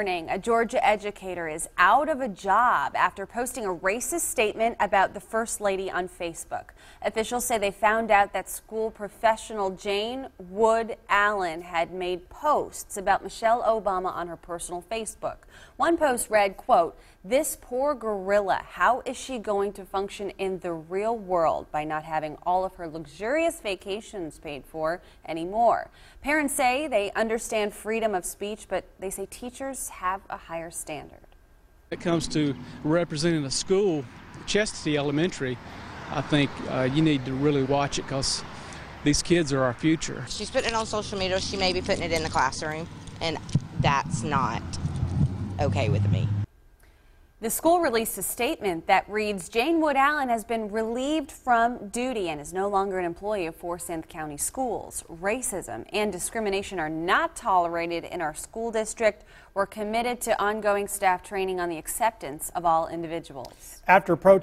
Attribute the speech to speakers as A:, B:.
A: Morning, a Georgia educator is out of a job after posting a racist statement about the First Lady on Facebook. Officials say they found out that school professional Jane Wood Allen had made posts about Michelle Obama on her personal Facebook. One post read, quote, this poor gorilla, how is she going to function in the real world by not having all of her luxurious vacations paid for anymore? Parents say they understand freedom of speech, but they say teachers have a higher standard.
B: It comes to representing a school, Chestatee Elementary, I think uh, you need to really watch it because these kids are our future.
C: She's putting it on social media. She may be putting it in the classroom, and that's not okay with me.
A: The school released a statement that reads Jane Wood Allen has been relieved from duty and is no longer an employee of Forsyth County Schools. Racism and discrimination are not tolerated in our school district. We're committed to ongoing staff training on the acceptance of all individuals.
D: After protest